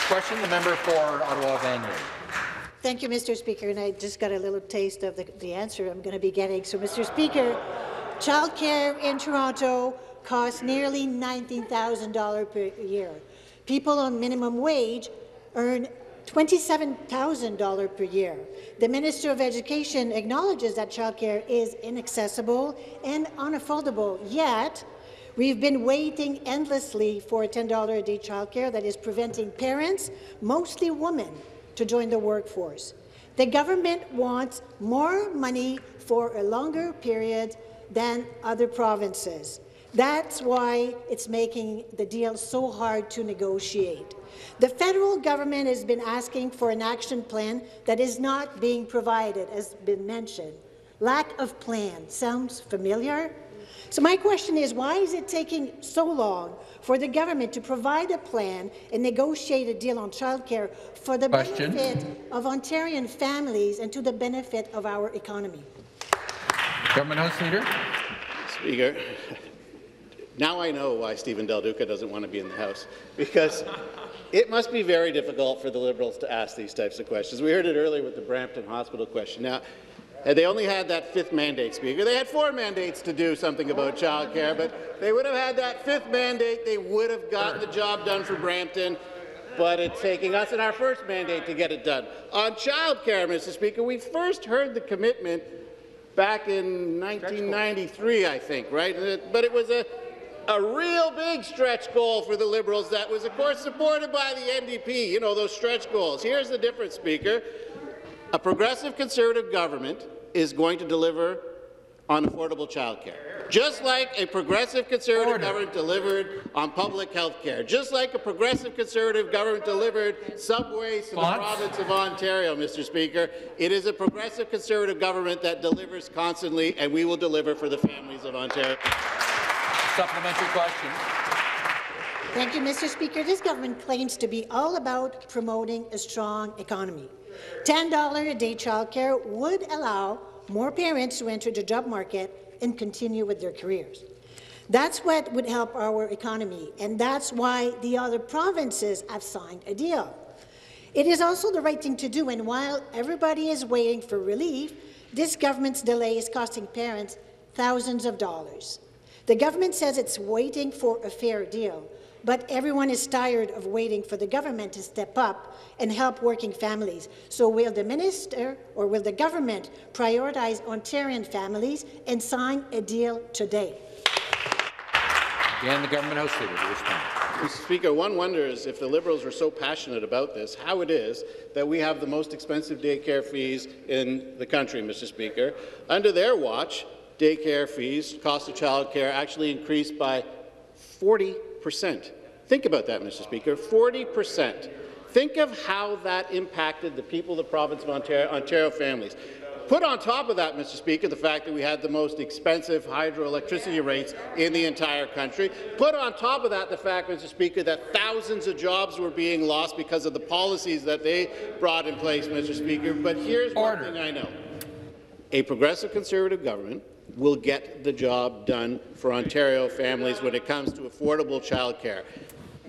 Question, the member for Ottawa Vanier. Thank you, Mr. Speaker, and I just got a little taste of the, the answer I'm going to be getting. So, Mr. Speaker, childcare in Toronto costs nearly $19,000 per year. People on minimum wage earn $27,000 per year. The Minister of Education acknowledges that childcare is inaccessible and unaffordable, yet we've been waiting endlessly for a $10 a day childcare that is preventing parents, mostly women, to join the workforce. The government wants more money for a longer period than other provinces. That's why it's making the deal so hard to negotiate. The federal government has been asking for an action plan that is not being provided, as been mentioned. Lack of plan sounds familiar? So my question is, why is it taking so long for the government to provide a plan and negotiate a deal on childcare for the Question. benefit of Ontarian families and to the benefit of our economy? Government House Leader. Speaker, now I know why Steven Del Duca doesn't want to be in the House, because it must be very difficult for the Liberals to ask these types of questions. We heard it earlier with the Brampton Hospital question. Now, had they only had that fifth mandate, Speaker. They had four mandates to do something about childcare, but they would have had that fifth mandate. They would have gotten the job done for Brampton, but it's taking us in our first mandate to get it done. On childcare, Mr. Speaker, we first heard the commitment back in 1993, I think, right? Uh, but it was a a real big stretch goal for the Liberals that was, of course, supported by the NDP, you know, those stretch goals. Here's the difference, Speaker. A progressive Conservative government is going to deliver on affordable childcare. Just like a progressive Conservative Order. government delivered on public health care. Just like a progressive Conservative government delivered subways to the province of Ontario, Mr. Speaker. It is a progressive Conservative government that delivers constantly, and we will deliver for the families of Ontario. Supplementary question. Thank you, Mr. Speaker. This government claims to be all about promoting a strong economy. $10 a day childcare would allow more parents to enter the job market and continue with their careers. That's what would help our economy, and that's why the other provinces have signed a deal. It is also the right thing to do, and while everybody is waiting for relief, this government's delay is costing parents thousands of dollars. The government says it's waiting for a fair deal, but everyone is tired of waiting for the government to step up and help working families. So will the minister or will the government prioritize Ontarian families and sign a deal today? Again, the Government House Leader to respond. Mr. Speaker, one wonders if the Liberals were so passionate about this, how it is that we have the most expensive daycare fees in the country, Mr. Speaker. Under their watch, daycare fees, cost of childcare actually increased by 40 percent. Think about that, Mr. Speaker, 40 percent. Think of how that impacted the people of the province of Ontario, Ontario families. Put on top of that, Mr. Speaker, the fact that we had the most expensive hydroelectricity rates in the entire country. Put on top of that the fact, Mr. Speaker, that thousands of jobs were being lost because of the policies that they brought in place, Mr. Speaker. But here's one thing I know. A progressive Conservative government will get the job done for Ontario families when it comes to affordable childcare.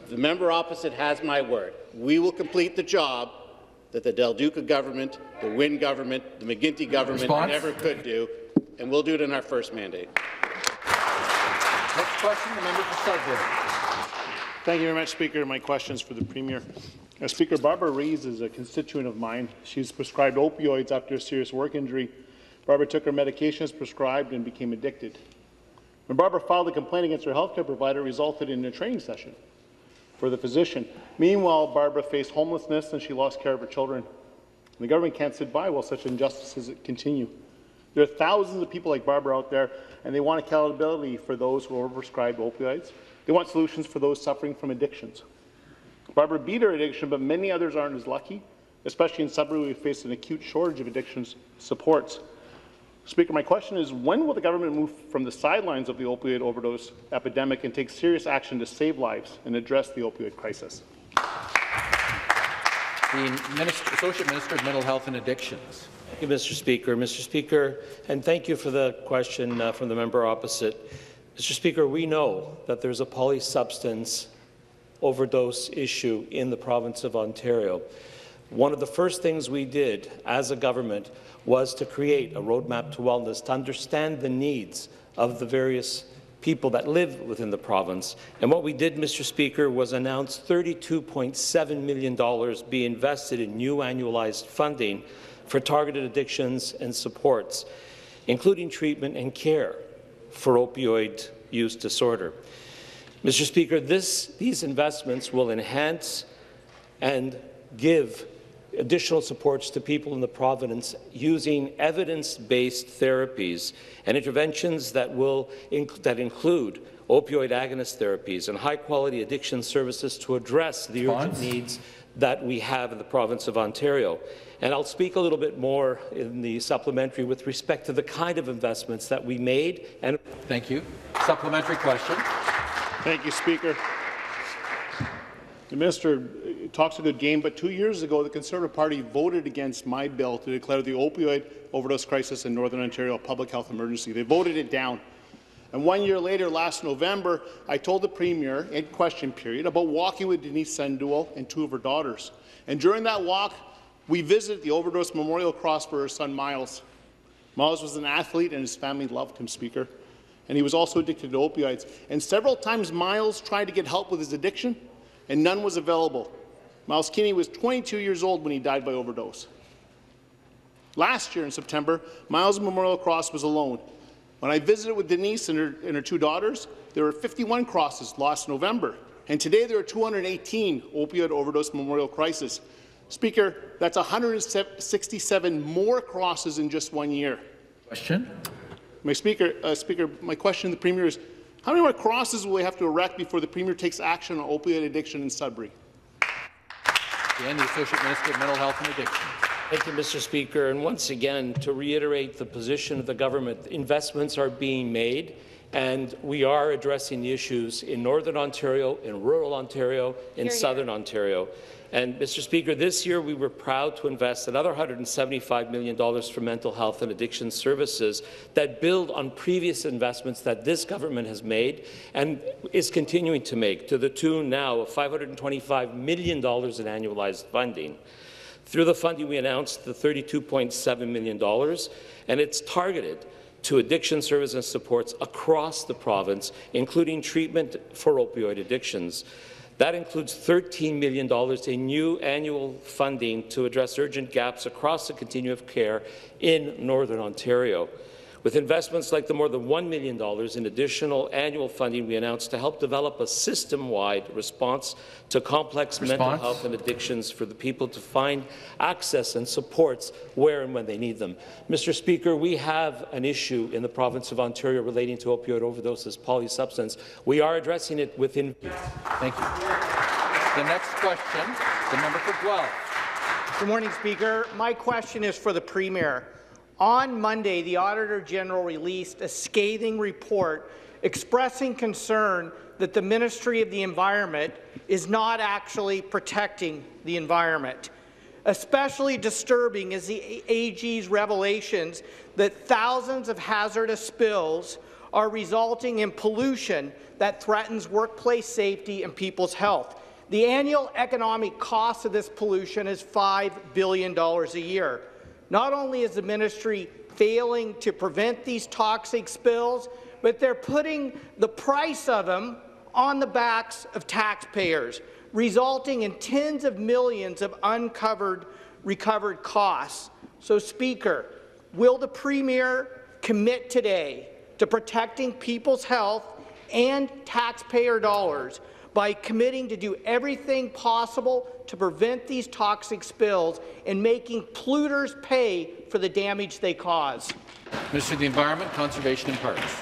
The member opposite has my word. We will complete the job that the Del Duca government, the Wynne government, the McGuinty government Response? never could do, and we'll do it in our first mandate. Next question, the member for Sudbury. Thank you very much, Speaker. My questions for the Premier. Uh, Speaker, Barbara Rees is a constituent of mine. She's prescribed opioids after a serious work injury. Barbara took her medication as prescribed and became addicted. When Barbara filed a complaint against her healthcare provider, it resulted in a training session for the physician. Meanwhile, Barbara faced homelessness and she lost care of her children. And the government can't sit by while such injustices continue. There are thousands of people like Barbara out there, and they want accountability for those who are prescribed opioids. They want solutions for those suffering from addictions. Barbara beat her addiction, but many others aren't as lucky, especially in Sudbury, where we face an acute shortage of addictions supports. Speaker, my question is, when will the government move from the sidelines of the opioid overdose epidemic and take serious action to save lives and address the opioid crisis? The Minister, Associate Minister of Mental Health and Addictions. Thank you, Mr. Speaker. Mr. Speaker, and thank you for the question uh, from the member opposite. Mr. Speaker, we know that there's a polysubstance overdose issue in the province of Ontario. One of the first things we did as a government was to create a roadmap to wellness to understand the needs of the various people that live within the province. And what we did, Mr. Speaker, was announce $32.7 million be invested in new annualized funding for targeted addictions and supports, including treatment and care for opioid use disorder. Mr. Speaker, this, these investments will enhance and give additional supports to people in the province using evidence-based therapies and interventions that will inc that include opioid agonist therapies and high-quality addiction services to address the urgent needs that we have in the province of Ontario. And I'll speak a little bit more in the supplementary with respect to the kind of investments that we made. And Thank you. Supplementary question. Thank you, Speaker. The minister talks a good game, but two years ago, the Conservative Party voted against my bill to declare the opioid overdose crisis in Northern Ontario a public health emergency. They voted it down. And one year later, last November, I told the Premier in question period about walking with Denise Sendul and two of her daughters. And during that walk, we visited the Overdose Memorial Cross for her son, Miles. Miles was an athlete and his family loved him, Speaker. And he was also addicted to opioids. And several times, Miles tried to get help with his addiction, and none was available. Miles Kinney was 22 years old when he died by overdose. Last year in September, Miles Memorial Cross was alone. When I visited with Denise and her, and her two daughters, there were 51 crosses lost November. And today there are 218 opioid overdose memorial crisis. Speaker, that's 167 more crosses in just one year. Question. My speaker, uh, speaker, my question to the Premier is, how many more crosses will we have to erect before the Premier takes action on opioid addiction in Sudbury? And the Associate Minister of Mental Health and Addiction. Thank you, Mr. Speaker. And once again, to reiterate the position of the government, investments are being made, and we are addressing the issues in Northern Ontario, in rural Ontario, in Here, Southern Ontario. And, Mr. Speaker, this year we were proud to invest another $175 million for mental health and addiction services that build on previous investments that this government has made and is continuing to make, to the tune now of $525 million in annualized funding. Through the funding, we announced the $32.7 million, and it's targeted to addiction services and supports across the province, including treatment for opioid addictions. That includes $13 million in new annual funding to address urgent gaps across the continuum of care in Northern Ontario. With investments like the more than $1 million in additional annual funding we announced to help develop a system-wide response to complex mental health and addictions for the people to find access and supports where and when they need them. Mr. Speaker, we have an issue in the province of Ontario relating to opioid overdoses, polysubstance. We are addressing it within. Thank you. The next question, the member for Guelph. Good morning, Speaker. My question is for the Premier. On Monday, the Auditor General released a scathing report expressing concern that the Ministry of the Environment is not actually protecting the environment. Especially disturbing is the AG's revelations that thousands of hazardous spills are resulting in pollution that threatens workplace safety and people's health. The annual economic cost of this pollution is $5 billion a year. Not only is the ministry failing to prevent these toxic spills, but they're putting the price of them on the backs of taxpayers, resulting in tens of millions of uncovered recovered costs. So, Speaker, will the Premier commit today to protecting people's health and taxpayer dollars by committing to do everything possible to prevent these toxic spills and making polluters pay for the damage they cause. Minister of the Environment, Conservation and Parks.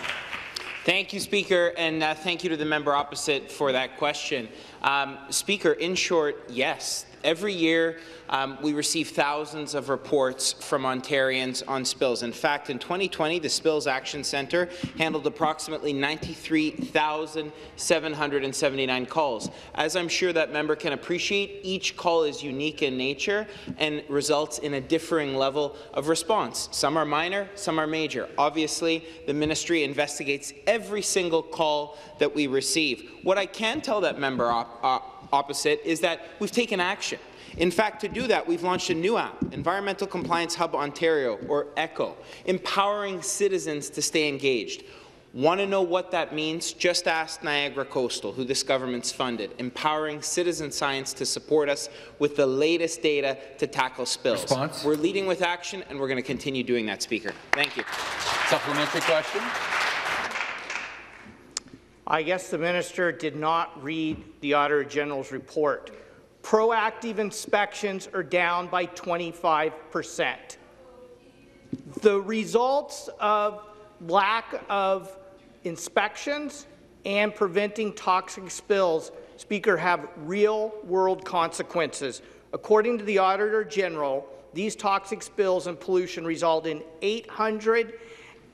Thank you, Speaker, and uh, thank you to the member opposite for that question. Um, Speaker, in short, yes. Every year, um, we receive thousands of reports from Ontarians on spills. In fact, in 2020, the Spills Action Centre handled approximately 93,779 calls. As I'm sure that member can appreciate, each call is unique in nature and results in a differing level of response. Some are minor, some are major. Obviously, the ministry investigates every single call that we receive. What I can tell that member op op opposite is that we've taken action. In fact, to do that, we've launched a new app, Environmental Compliance Hub Ontario, or ECHO, empowering citizens to stay engaged. Want to know what that means? Just ask Niagara Coastal, who this government's funded, empowering citizen science to support us with the latest data to tackle spills. Response? We're leading with action, and we're going to continue doing that, Speaker. Thank you. Supplementary question. I guess the minister did not read the Auditor General's report. Proactive inspections are down by 25 percent. The results of lack of inspections and preventing toxic spills, Speaker, have real-world consequences. According to the Auditor General, these toxic spills and pollution result in 800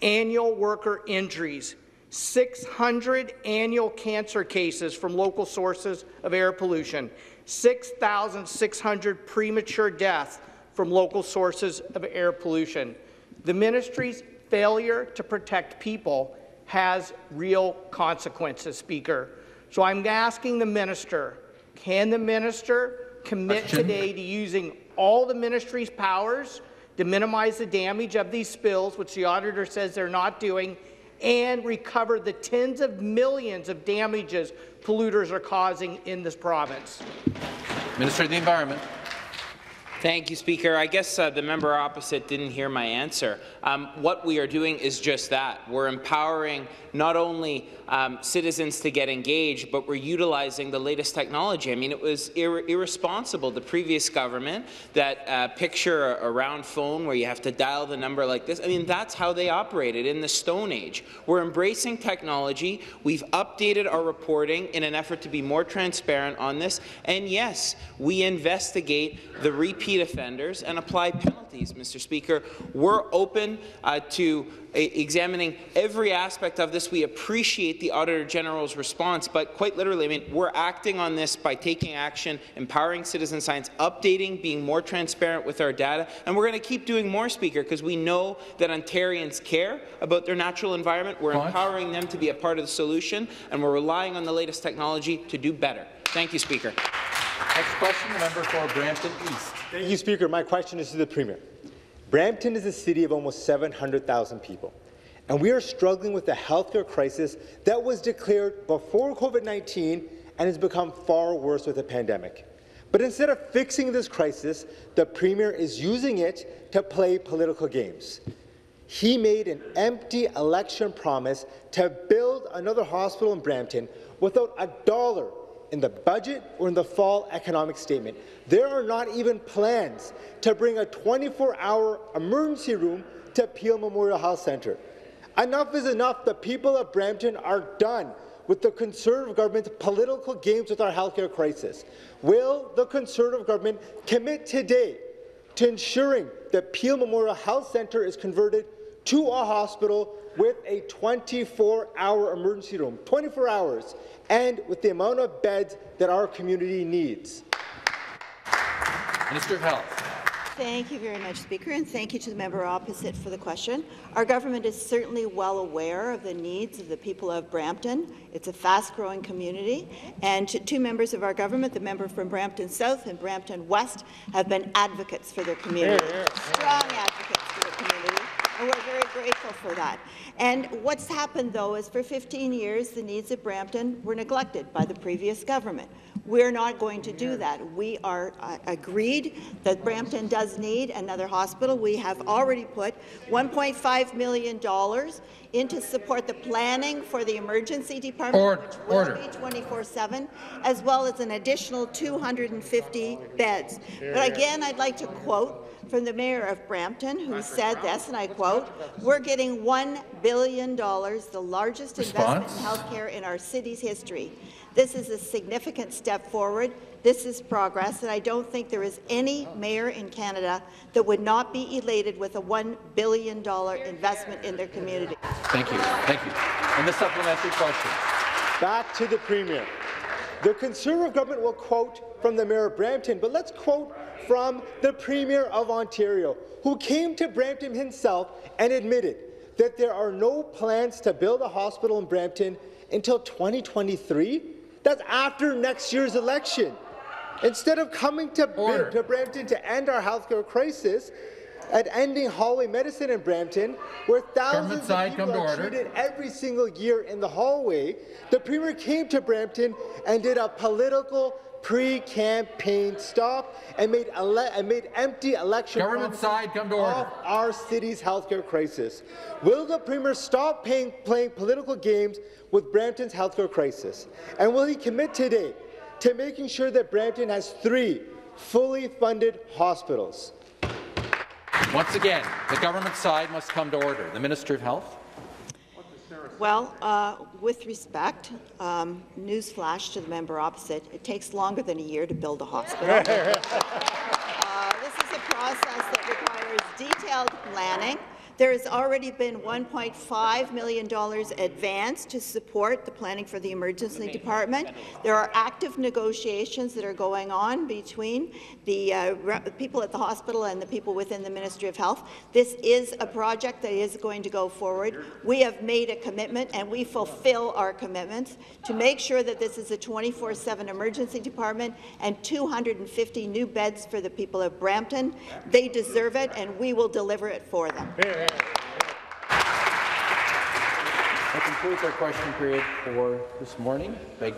annual worker injuries, 600 annual cancer cases from local sources of air pollution, 6,600 premature deaths from local sources of air pollution. The ministry's failure to protect people has real consequences, Speaker. So I'm asking the minister, can the minister commit Question. today to using all the ministry's powers to minimize the damage of these spills, which the auditor says they're not doing, and recover the tens of millions of damages polluters are causing in this province? Minister of the Environment. Thank you, Speaker. I guess uh, the member opposite didn't hear my answer. Um, what we are doing is just that. We're empowering not only um, citizens to get engaged, but we're utilizing the latest technology. I mean, it was ir irresponsible, the previous government, that uh, picture a, round phone where you have to dial the number like this. I mean, that's how they operated in the Stone Age. We're embracing technology. We've updated our reporting in an effort to be more transparent on this. And yes, we investigate the repeat offenders and apply penalties, Mr. Speaker. We're open uh, to examining every aspect of this. We appreciate the Auditor General's response, but quite literally, I mean, we're acting on this by taking action, empowering citizen science, updating, being more transparent with our data, and we're going to keep doing more, Speaker, because we know that Ontarians care about their natural environment. We're empowering them to be a part of the solution, and we're relying on the latest technology to do better. Thank you, Speaker. Next question, the member for Brampton East. Thank you, Speaker. My question is to the Premier. Brampton is a city of almost 700,000 people, and we are struggling with a healthcare crisis that was declared before COVID-19 and has become far worse with the pandemic. But instead of fixing this crisis, the Premier is using it to play political games. He made an empty election promise to build another hospital in Brampton without a dollar in the budget or in the fall economic statement. There are not even plans to bring a 24-hour emergency room to Peel Memorial Health Centre. Enough is enough. The people of Brampton are done with the Conservative government's political games with our healthcare crisis. Will the Conservative government commit today to ensuring that Peel Memorial Health Centre is converted to a hospital with a 24-hour emergency room, 24 hours, and with the amount of beds that our community needs. Minister of Health. Thank you very much, Speaker, and thank you to the member opposite for the question. Our government is certainly well aware of the needs of the people of Brampton. It's a fast-growing community, and two members of our government, the member from Brampton South and Brampton West, have been advocates for their community, strong advocates for the community, and we're very grateful for that. And what's happened, though, is for 15 years, the needs of Brampton were neglected by the previous government. We're not going to do that. We are uh, agreed that Brampton does need another hospital. We have already put $1.5 million in to support the planning for the emergency department, Order. which will Order. be 24-7, as well as an additional 250 beds. But again, I'd like to quote from the mayor of Brampton, who said this, and I quote, "We're getting $1 billion, the largest investment in Response? healthcare in our city's history. This is a significant step forward. This is progress, and I don't think there is any mayor in Canada that would not be elated with a $1 billion investment in their community. Thank you. Thank you. And the supplementary question. Back to the Premier. The Conservative government will quote from the Mayor of Brampton, but let's quote from the Premier of Ontario, who came to Brampton himself and admitted that there are no plans to build a hospital in Brampton until 2023. That's after next year's election. Instead of coming to, to Brampton to end our healthcare crisis, and ending hallway medicine in Brampton, where thousands side, of people are order. treated every single year in the hallway, the Premier came to Brampton and did a political pre-campaign stop and made, ele- and made empty election Government side, come to order. our city's healthcare crisis. Will the Premier stop paying, playing political games with Brampton's healthcare crisis? And will he commit today to making sure that Brampton has three fully funded hospitals? Once again, the government side must come to order. The Minister of Health. Well, uh, with respect, um, newsflash to the member opposite, it takes longer than a year to build a hospital. (laughs) uh, this is a process that requires detailed planning. There has already been $1.5 million advanced to support the planning for the emergency department. There are active negotiations that are going on between the uh, people at the hospital and the people within the Ministry of Health. This is a project that is going to go forward. We have made a commitment, and we fulfill our commitments to make sure that this is a 24/7 emergency department and 250 new beds for the people of Brampton. They deserve it, and we will deliver it for them. That concludes our question period for this morning. Beg